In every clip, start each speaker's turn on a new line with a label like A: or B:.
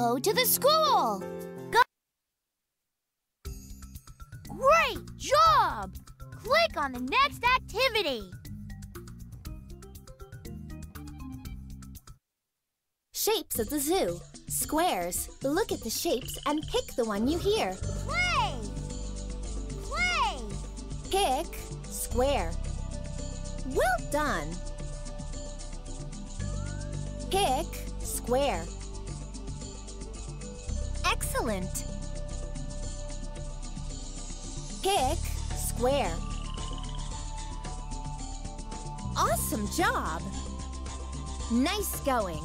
A: go to the school. Go Great job! Click on the next activity.
B: Shapes at the zoo. Squares. Look at the shapes and pick the one you hear.
A: Play! Play!
B: Pick square. Well done. Pick square. Pick square. Awesome job. Nice going.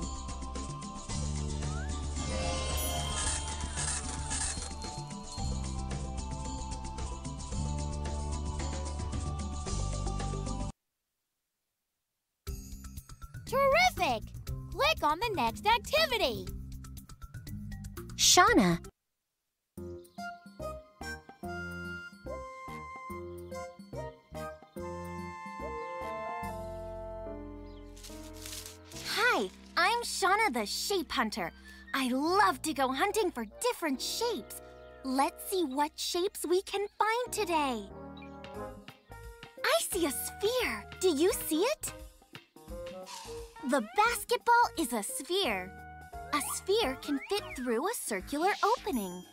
A: Terrific! Click on the next activity.
B: Shawna. Hi, I'm Shawna the Shape Hunter. I love to go hunting for different shapes. Let's see what shapes we can find today. I see a sphere. Do you see it? The basketball is a sphere. Sphere can fit through a circular opening.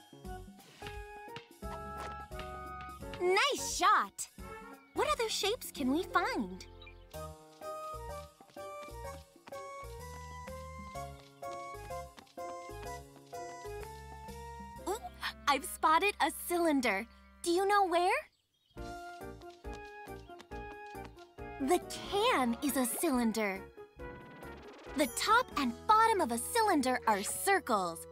B: Nice shot! What other shapes can we find? Ooh, I've spotted a cylinder. Do you know where? The can is a cylinder. The top and bottom of a cylinder are circles.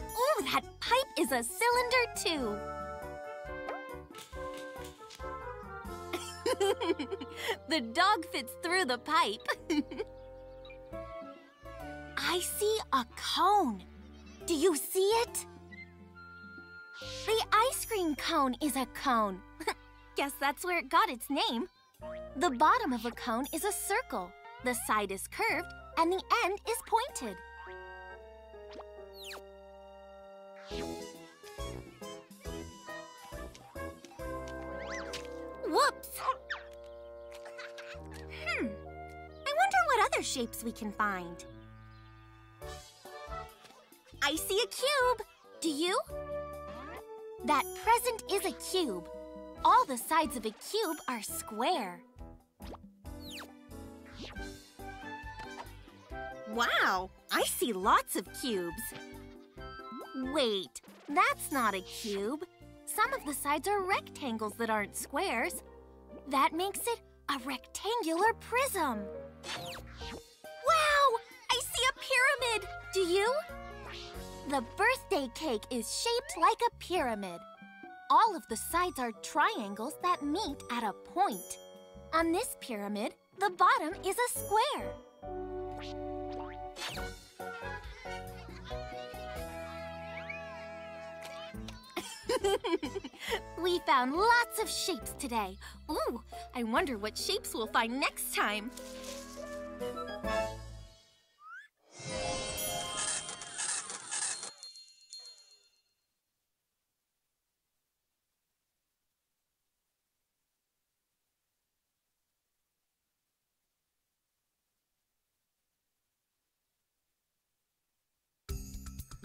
B: Ooh, that pipe is a cylinder too. the dog fits through the pipe. I see a cone. Do you see it? The ice cream cone is a cone. Guess that's where it got its name. The bottom of a cone is a circle. The side is curved and the end is pointed. Whoops! Hmm. I wonder what other shapes we can find. I see a cube. Do you? That present is a cube. All the sides of a cube are square. Wow, I see lots of cubes. Wait, that's not a cube. Some of the sides are rectangles that aren't squares. That makes it a rectangular prism. Wow, I see a pyramid. Do you? The birthday cake is shaped like a pyramid. All of the sides are triangles that meet at a point. On this pyramid, the bottom is a square. we found lots of shapes today. Ooh, I wonder what shapes we'll find next time.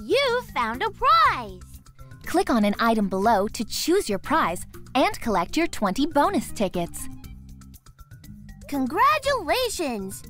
A: You found a prize!
B: Click on an item below to choose your prize and collect your 20 bonus tickets.
A: Congratulations!